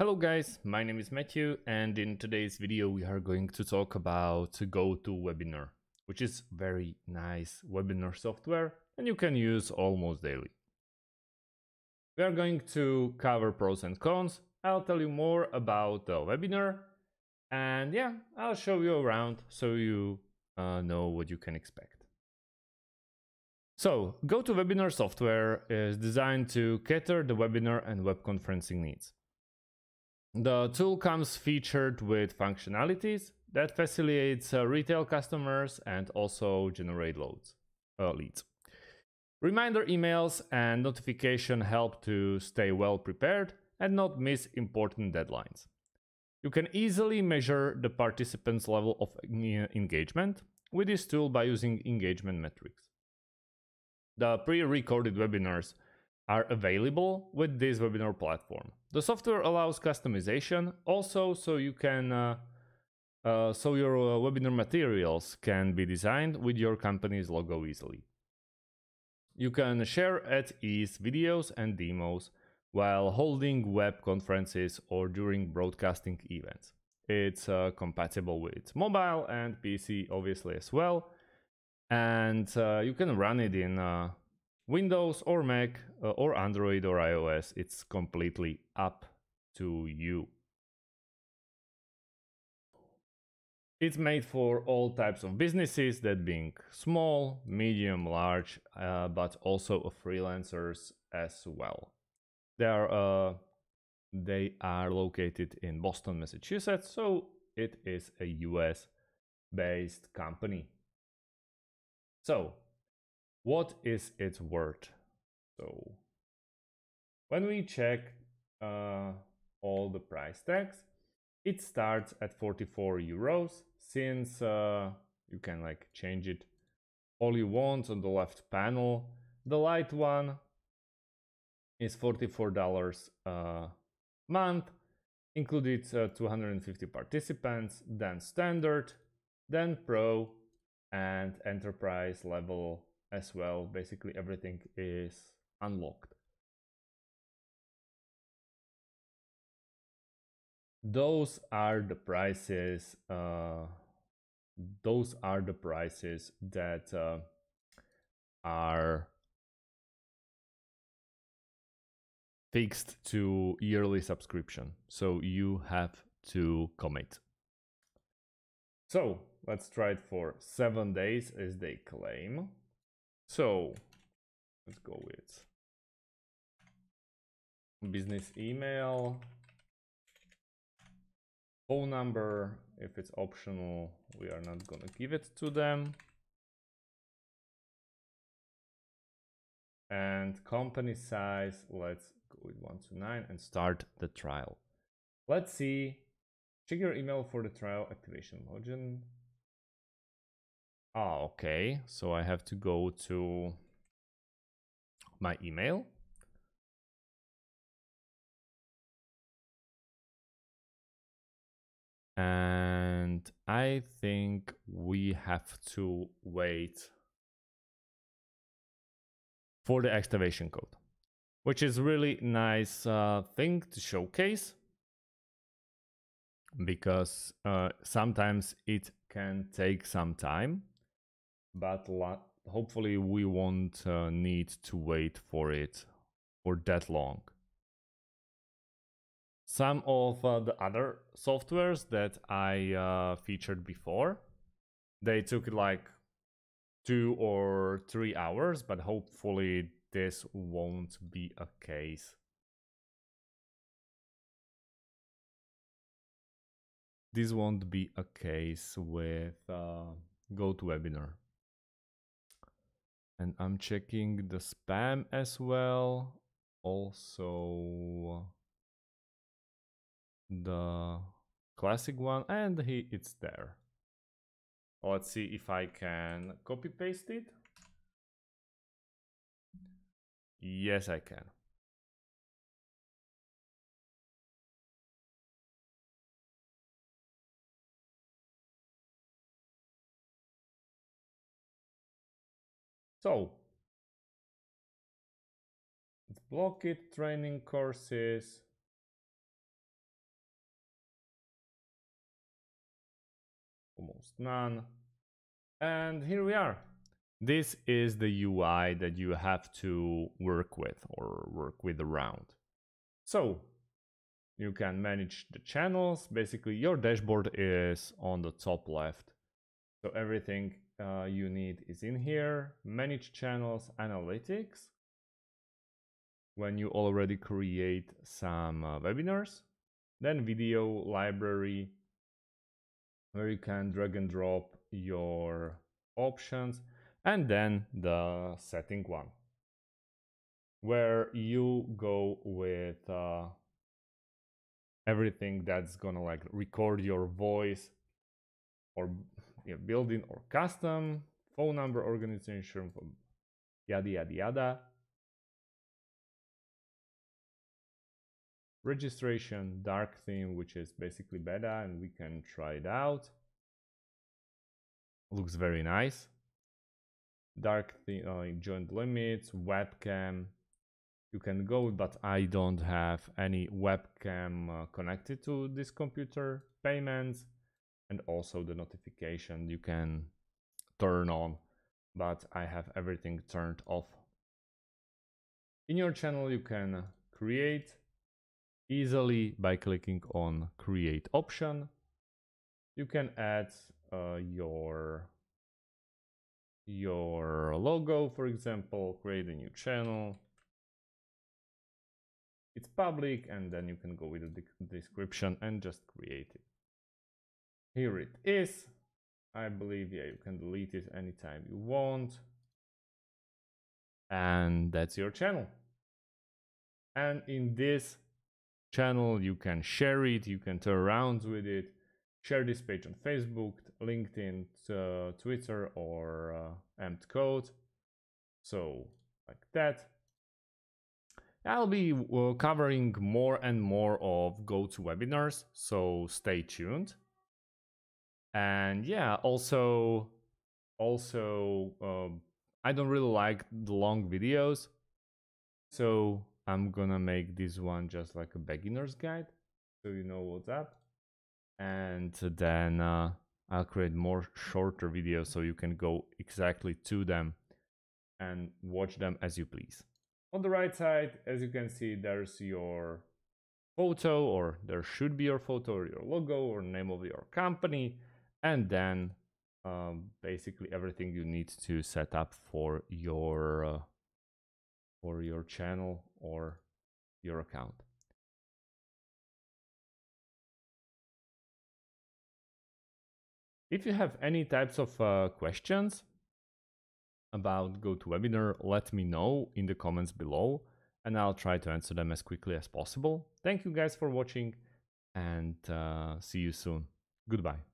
Hello guys, my name is Matthew and in today's video we are going to talk about GoToWebinar, which is very nice webinar software and you can use almost daily. We are going to cover pros and cons, I'll tell you more about the webinar and yeah, I'll show you around so you uh, know what you can expect. So, GoToWebinar software is designed to cater the webinar and web conferencing needs. The tool comes featured with functionalities that facilitates uh, retail customers and also generate loads, uh, leads. Reminder emails and notification help to stay well prepared and not miss important deadlines. You can easily measure the participants' level of engagement with this tool by using engagement metrics. The pre-recorded webinars are available with this webinar platform. The software allows customization also so you can uh, uh, so your uh, webinar materials can be designed with your company's logo easily. You can share at ease videos and demos while holding web conferences or during broadcasting events. It's uh, compatible with mobile and PC obviously as well. And uh, you can run it in uh, Windows or Mac uh, or Android or iOS, it's completely up to you. It's made for all types of businesses, that being small, medium, large, uh, but also freelancers as well. They are, uh, they are located in Boston, Massachusetts, so it is a US based company. So what is its worth? So when we check uh, all the price tags, it starts at 44 euros since uh, you can like change it all you want on the left panel. The light one is $44 a uh, month, included uh, 250 participants, then standard, then pro and enterprise level as well. Basically everything is unlocked. Those are the prices. Uh, those are the prices that uh, are fixed to yearly subscription. So you have to commit. So let's try it for seven days as they claim. So let's go with business email, phone number. If it's optional, we are not gonna give it to them. And company size, let's go with one to nine and start the trial. Let's see, check your email for the trial activation login. Ah, okay. So I have to go to my email. And I think we have to wait for the activation code, which is really nice uh, thing to showcase because uh, sometimes it can take some time but hopefully we won't uh, need to wait for it for that long. Some of uh, the other softwares that I uh, featured before, they took like two or three hours, but hopefully this won't be a case. This won't be a case with uh, GoToWebinar and I'm checking the spam as well. Also the classic one and he it's there. Let's see if I can copy paste it. Yes I can So block it training courses. Almost none. And here we are. This is the UI that you have to work with or work with around. So you can manage the channels. Basically your dashboard is on the top left. So everything uh, you need is in here. Manage channels, analytics. When you already create some uh, webinars, then video library, where you can drag and drop your options, and then the setting one, where you go with uh, everything that's gonna like record your voice or know, building or custom phone number organization yada yada yada. Registration dark theme which is basically beta and we can try it out. Looks very nice. Dark theme uh, joint limits webcam. You can go but i don't have any webcam uh, connected to this computer. Payments and also the notification you can turn on but i have everything turned off. In your channel you can create easily by clicking on create option. You can add uh, your your logo for example create a new channel. It's public and then you can go with the description and just create it here it is. I believe yeah you can delete it anytime you want. And that's your channel. And in this channel you can share it you can turn around with it share this page on facebook linkedin uh, twitter or uh, embed code. So like that. I'll be uh, covering more and more of GoToWebinars, so stay tuned. And yeah, also, also, um, I don't really like the long videos, so I'm gonna make this one just like a beginner's guide so you know what's up. And then uh, I'll create more shorter videos so you can go exactly to them and watch them as you please. On the right side, as you can see, there's your photo or there should be your photo or your logo or name of your company and then um, basically everything you need to set up for your uh, for your channel or your account. If you have any types of uh, questions about GoToWebinar, let me know in the comments below and I'll try to answer them as quickly as possible. Thank you guys for watching and uh, see you soon. Goodbye.